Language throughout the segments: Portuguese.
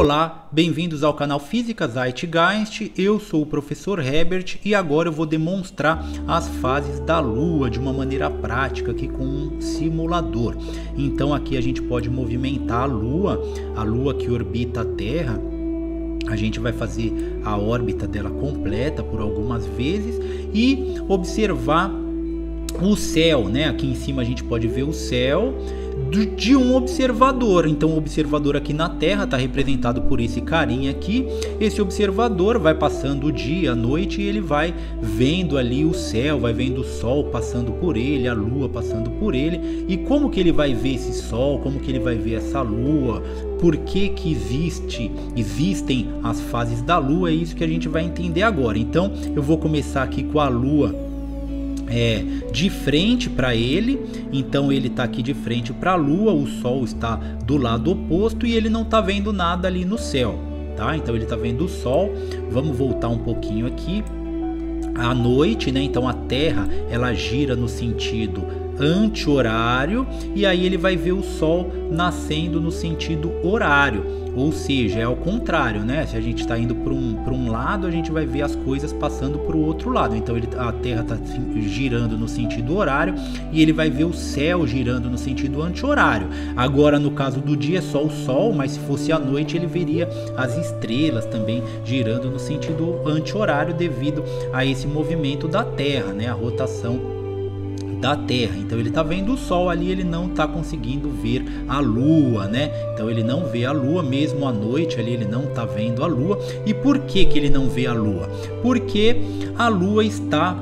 Olá, bem-vindos ao canal Física Zeitgeist. Eu sou o professor Herbert e agora eu vou demonstrar as fases da Lua de uma maneira prática aqui com um simulador. Então aqui a gente pode movimentar a Lua, a Lua que orbita a Terra. A gente vai fazer a órbita dela completa por algumas vezes e observar o céu, né? Aqui em cima a gente pode ver o céu de um observador. Então, o observador aqui na Terra está representado por esse carinha aqui. Esse observador vai passando o dia, a noite e ele vai vendo ali o céu, vai vendo o sol passando por ele, a lua passando por ele. E como que ele vai ver esse sol? Como que ele vai ver essa lua? Por que que existe, existem as fases da lua? É isso que a gente vai entender agora. Então, eu vou começar aqui com a lua é, de frente para ele, então ele está aqui de frente para a Lua, o Sol está do lado oposto e ele não está vendo nada ali no céu, tá? Então ele está vendo o Sol. Vamos voltar um pouquinho aqui. À noite, né? Então a Terra ela gira no sentido anti-horário e aí ele vai ver o Sol nascendo no sentido horário. Ou seja, é ao contrário, né? Se a gente está indo para um, um lado, a gente vai ver as coisas passando para o outro lado. Então ele, a Terra está girando no sentido horário e ele vai ver o céu girando no sentido anti-horário. Agora, no caso do dia, é só o Sol, mas se fosse à noite, ele veria as estrelas também girando no sentido anti-horário devido a esse movimento da Terra, né? A rotação da Terra. Então ele está vendo o Sol ali, ele não está conseguindo ver a Lua, né? Então ele não vê a Lua mesmo à noite ali, ele não está vendo a Lua. E por que que ele não vê a Lua? Porque a Lua está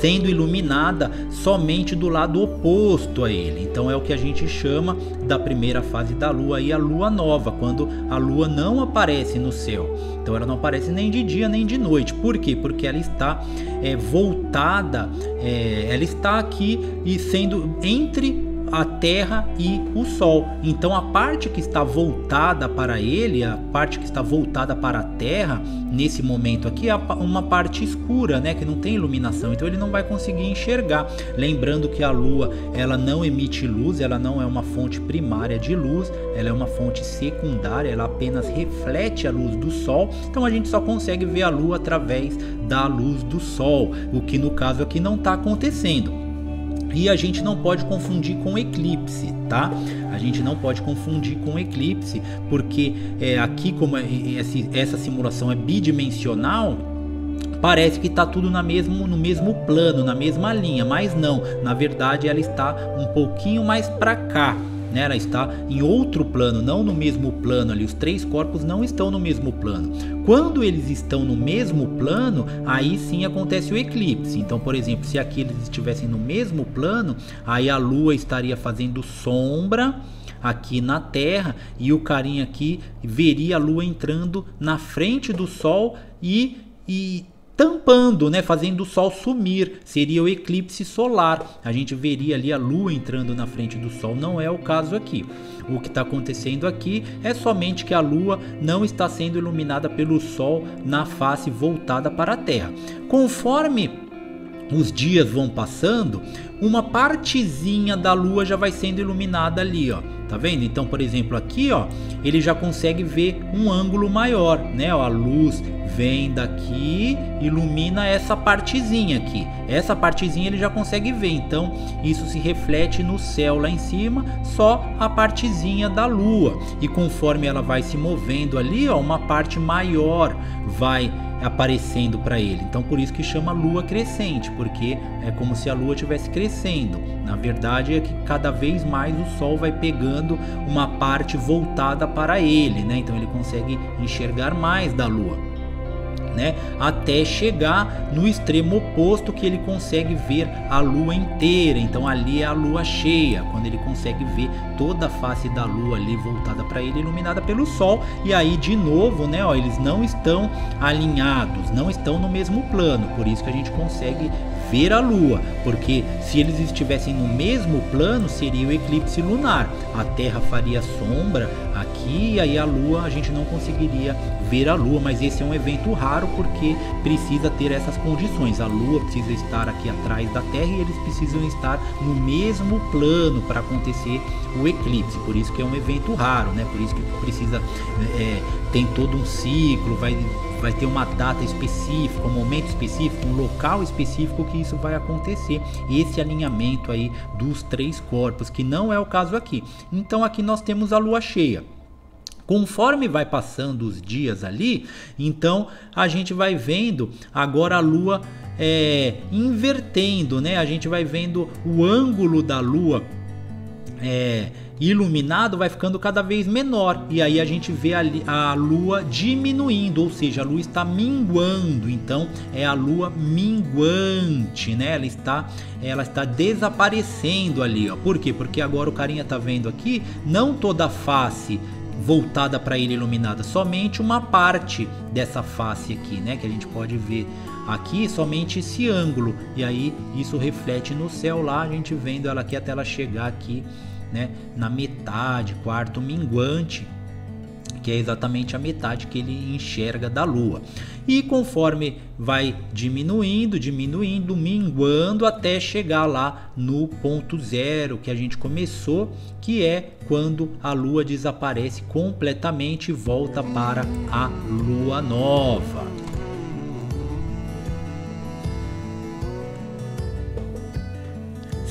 sendo iluminada somente do lado oposto a ele. Então é o que a gente chama da primeira fase da lua e a lua nova, quando a lua não aparece no céu. Então ela não aparece nem de dia nem de noite. Por quê? Porque ela está é, voltada, é, ela está aqui e sendo entre a Terra e o Sol. Então a parte que está voltada para ele, a parte que está voltada para a Terra, nesse momento aqui é uma parte escura, né, que não tem iluminação, então ele não vai conseguir enxergar. Lembrando que a Lua, ela não emite luz, ela não é uma fonte primária de luz, ela é uma fonte secundária, ela apenas reflete a luz do Sol. Então a gente só consegue ver a Lua através da luz do Sol, o que no caso aqui não está acontecendo. E a gente não pode confundir com eclipse, tá? A gente não pode confundir com eclipse, porque é, aqui, como é, essa simulação é bidimensional, parece que está tudo na mesmo, no mesmo plano, na mesma linha, mas não. Na verdade, ela está um pouquinho mais para cá né? Ela está em outro plano, não no mesmo plano ali. Os três corpos não estão no mesmo plano. Quando eles estão no mesmo plano, aí sim acontece o eclipse. Então, por exemplo, se aqui eles estivessem no mesmo plano, aí a Lua estaria fazendo sombra aqui na Terra e o carinha aqui veria a Lua entrando na frente do Sol e, e tampando, né, fazendo o Sol sumir. Seria o eclipse solar. A gente veria ali a Lua entrando na frente do Sol. Não é o caso aqui. O que está acontecendo aqui é somente que a Lua não está sendo iluminada pelo Sol na face voltada para a Terra. Conforme os dias vão passando, uma partezinha da Lua já vai sendo iluminada ali, ó. Tá vendo? Então, por exemplo, aqui, ó, ele já consegue ver um ângulo maior, né? A luz vem daqui, ilumina essa partezinha aqui. Essa partezinha ele já consegue ver. Então, isso se reflete no céu lá em cima, só a partezinha da lua. E conforme ela vai se movendo ali, ó, uma parte maior vai aparecendo para ele. Então por isso que chama lua crescente, porque é como se a lua estivesse crescendo. Na verdade é que cada vez mais o sol vai pegando uma parte voltada para ele, né? Então ele consegue enxergar mais da lua né? Até chegar no extremo oposto que ele consegue ver a lua inteira. Então ali é a lua cheia, quando ele consegue ver toda a face da lua ali voltada para ele, iluminada pelo sol. E aí de novo, né, ó, eles não estão alinhados, não estão no mesmo plano. Por isso que a gente consegue ver a lua, porque se eles estivessem no mesmo plano, seria o eclipse lunar. A Terra faria sombra aqui e aí a lua a gente não conseguiria ver a lua, mas esse é um evento raro claro, porque precisa ter essas condições. A Lua precisa estar aqui atrás da Terra e eles precisam estar no mesmo plano para acontecer o eclipse. Por isso que é um evento raro, né? Por isso que precisa é, tem todo um ciclo, vai vai ter uma data específica, um momento específico, um local específico que isso vai acontecer. Esse alinhamento aí dos três corpos, que não é o caso aqui. Então aqui nós temos a lua cheia. Conforme vai passando os dias ali, então a gente vai vendo agora a lua é, invertendo, né? A gente vai vendo o ângulo da lua é, iluminado vai ficando cada vez menor e aí a gente vê a, a, lua diminuindo, ou seja, a lua está minguando. Então é a lua minguante, né? Ela está ela está desaparecendo ali, ó. Por quê? Porque agora o carinha tá vendo aqui não toda a face voltada para ele iluminada, somente uma parte dessa face aqui, né, que a gente pode ver aqui somente esse ângulo e aí isso reflete no céu lá, a gente vendo ela aqui até ela chegar aqui né, na metade, quarto minguante, que é exatamente a metade que ele enxerga da Lua. E conforme vai diminuindo, diminuindo, minguando até chegar lá no ponto zero que a gente começou, que é quando a Lua desaparece completamente e volta para a Lua nova.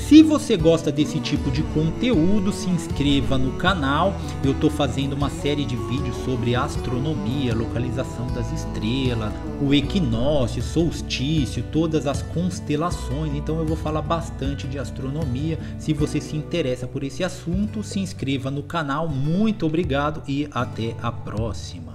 Se você gosta desse tipo de conteúdo, se inscreva no canal. Eu estou fazendo uma série de vídeos sobre astronomia, localização das estrelas, o equinócio, solstício, todas as constelações. Então eu vou falar bastante de astronomia. Se você se interessa por esse assunto, se inscreva no canal. Muito obrigado e até a próxima.